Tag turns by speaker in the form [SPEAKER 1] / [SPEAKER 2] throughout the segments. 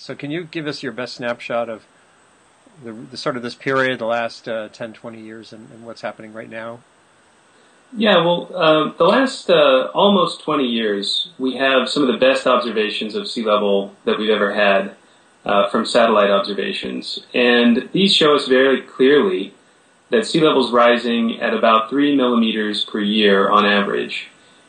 [SPEAKER 1] So, can you give us your best snapshot of the, the sort of this period, the last uh, 10, 20 years, and, and what's happening right now?
[SPEAKER 2] Yeah, well, uh, the last uh, almost 20 years, we have some of the best observations of sea level that we've ever had uh, from satellite observations. And these show us very clearly that sea level is rising at about 3 millimeters per year on average.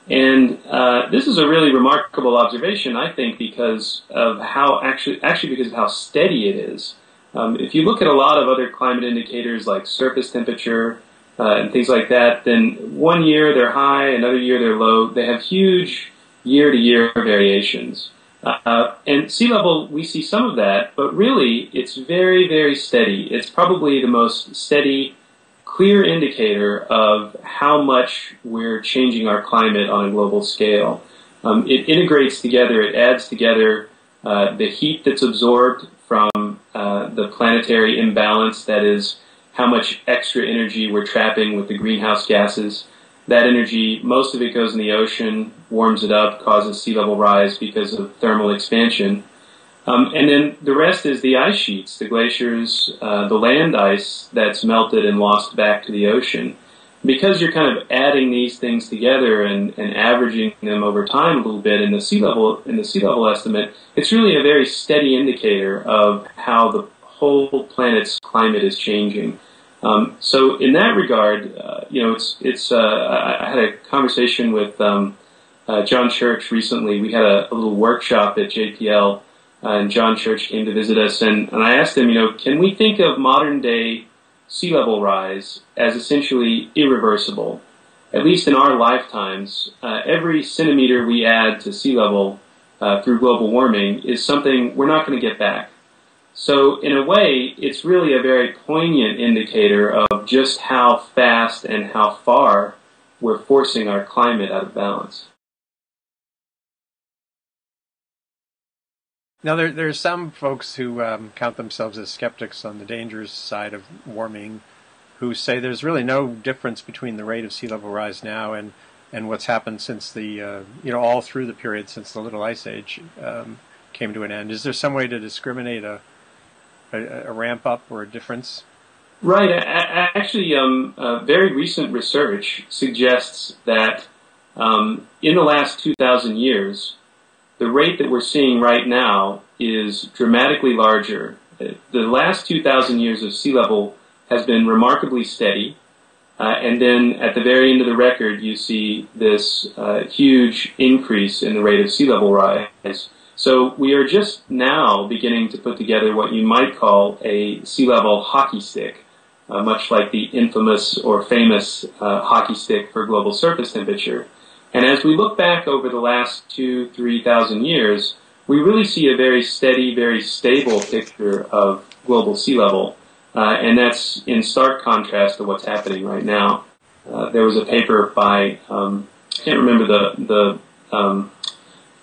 [SPEAKER 2] And uh, this is a really remarkable observation, I think, because of how actually, actually because of how steady it is. Um, if you look at a lot of other climate indicators like surface temperature uh, and things like that, then one year they're high, another year they're low. They have huge year-to-year variations. Uh, and sea level, we see some of that, but really it's very, very steady. It's probably the most steady clear indicator of how much we're changing our climate on a global scale. Um, it integrates together, it adds together uh, the heat that's absorbed from uh, the planetary imbalance, that is, how much extra energy we're trapping with the greenhouse gases. That energy, most of it goes in the ocean, warms it up, causes sea level rise because of thermal expansion. Um, and then the rest is the ice sheets, the glaciers, uh, the land ice that's melted and lost back to the ocean. Because you're kind of adding these things together and, and averaging them over time a little bit in the sea level in the sea level estimate, it's really a very steady indicator of how the whole planet's climate is changing. Um, so in that regard, uh, you know, it's it's. Uh, I, had a conversation with um, uh, John Church recently. We had a, a little workshop at JPL and John Church came to visit us, and, and I asked him, you know, can we think of modern day sea level rise as essentially irreversible? At least in our lifetimes, uh, every centimeter we add to sea level uh, through global warming is something we're not going to get back. So, in a way, it's really a very poignant indicator of just how fast and how far we're forcing our climate out of balance.
[SPEAKER 1] Now, there there's some folks who um, count themselves as skeptics on the dangers side of warming, who say there's really no difference between the rate of sea level rise now and and what's happened since the uh, you know all through the period since the Little Ice Age um, came to an end. Is there some way to discriminate a a, a ramp up or a difference?
[SPEAKER 2] Right. Actually, um, uh, very recent research suggests that um, in the last 2,000 years, the rate that we're seeing right now is dramatically larger. The last 2,000 years of sea level has been remarkably steady. Uh, and then at the very end of the record, you see this uh, huge increase in the rate of sea level rise. So we are just now beginning to put together what you might call a sea level hockey stick, uh, much like the infamous or famous uh, hockey stick for global surface temperature. And as we look back over the last two, three thousand years, we really see a very steady, very stable picture of global sea level. Uh, and that's in stark contrast to what's happening right now. Uh, there was a paper by, um, I can't remember the, the, um,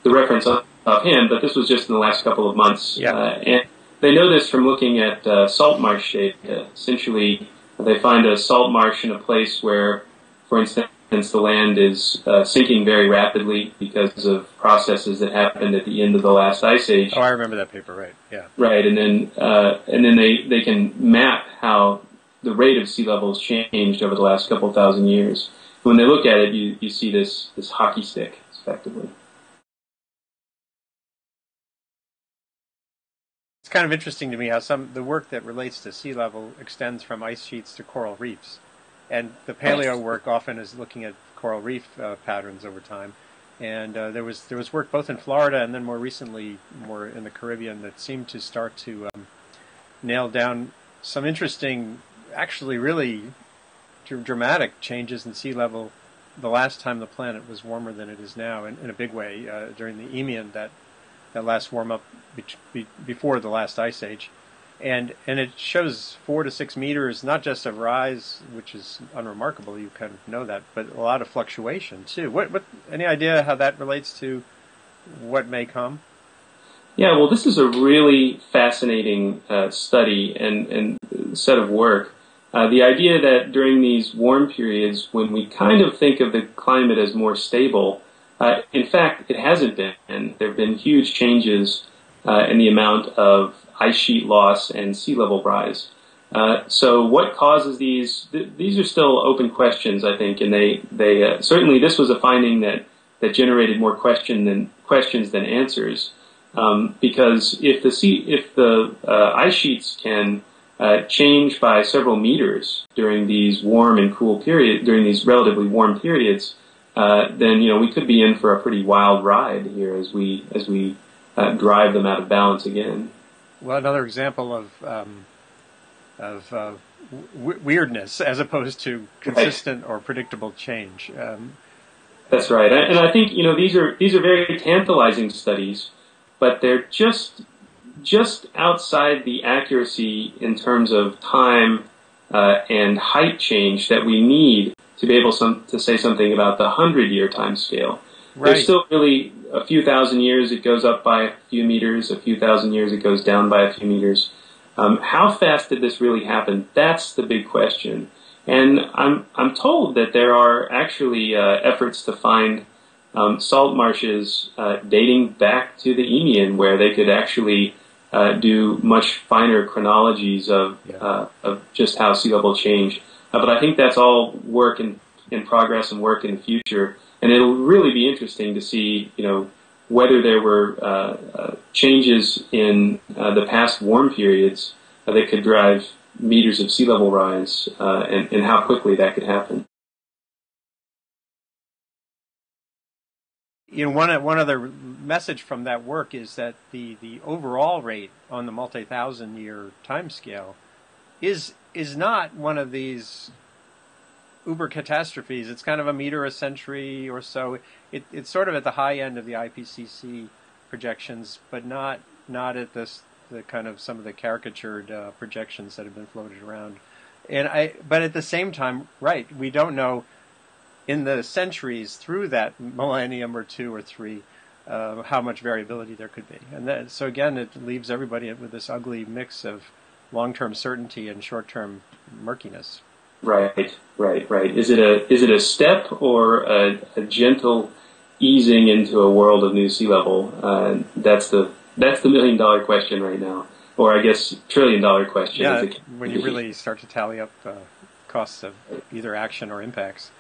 [SPEAKER 2] the reference offhand, but this was just in the last couple of months.
[SPEAKER 1] Yeah.
[SPEAKER 2] Uh, and they know this from looking at uh, salt marsh data. Essentially, they find a salt marsh in a place where, for instance, since the land is uh, sinking very rapidly because of processes that happened at the end of the last ice age.
[SPEAKER 1] Oh, I remember that paper. Right. Yeah.
[SPEAKER 2] Right, and then uh, and then they they can map how the rate of sea levels changed over the last couple thousand years. When they look at it, you you see this this hockey stick effectively.
[SPEAKER 1] It's kind of interesting to me how some the work that relates to sea level extends from ice sheets to coral reefs. And the paleo work often is looking at coral reef uh, patterns over time. And uh, there was there was work both in Florida and then more recently more in the Caribbean that seemed to start to um, nail down some interesting, actually really dramatic changes in sea level. The last time the planet was warmer than it is now, in, in a big way, uh, during the Eemian, that that last warm up be- be- before the last ice age and and it shows four to six meters, not just of rise, which is unremarkable. You kind of know that, but a lot of fluctuation too. What what any idea how that relates to what may come?
[SPEAKER 2] Yeah, well, this is a really fascinating uh, study and, and set of work. Uh, the idea that during these warm periods, when we kind of think of the climate as more stable, uh, in fact, it hasn't been. And there have been huge changes uh, and the amount of ice sheet loss and sea level rise. Uh, so, what causes these? Th- these are still open questions, I think, and they they uh, certainly this was a finding that that generated more question than questions than answers. Um, because if the sea, if the uh, ice sheets can uh, change by several meters during these warm and cool period during these relatively warm periods, uh, then you know we could be in for a pretty wild ride here as we as we uh, drive them out of balance again.
[SPEAKER 1] Well, another example of um, of uh, w- weirdness as opposed to consistent right. or predictable change. Um,
[SPEAKER 2] That's right, and I think you know these are these are very tantalizing studies, but they're just just outside the accuracy in terms of time uh, and height change that we need to be able some, to say something about the hundred year time scale. Right. There's still really a few thousand years it goes up by a few meters, a few thousand years it goes down by a few meters. Um, how fast did this really happen? That's the big question. And I'm I'm told that there are actually uh, efforts to find um, salt marshes uh, dating back to the Eemian, where they could actually uh, do much finer chronologies of yeah. Uh, of just how sea level changed. Uh, but I think that's all work in in progress and work in the future, and it'll really be interesting to see you know whether there were uh, uh, changes in uh, the past warm periods that could drive meters of sea level rise and, and how quickly that could happen.
[SPEAKER 1] you know, one one other message from that work is that the, the overall rate on the multi thousand year time scale is is not one of these uber catastrophes. It's kind of a meter a century or so. It, it's sort of at the high end of the IPCC projections, but not not at this the kind of some of the caricatured uh, projections that have been floated around. And I, but at the same time, right, we don't know in the centuries through that millennium or two or three uh, how much variability there could be. And so again, it leaves everybody with this ugly mix of long-term certainty and short-term murkiness.
[SPEAKER 2] Right, right, right. Is it a is it a step or a, a gentle easing into a world of new sea level? Uh, that's the that's the million dollar question right now, or I guess trillion dollar question.
[SPEAKER 1] Yeah, when you really start to tally up uh, costs of either action or impacts.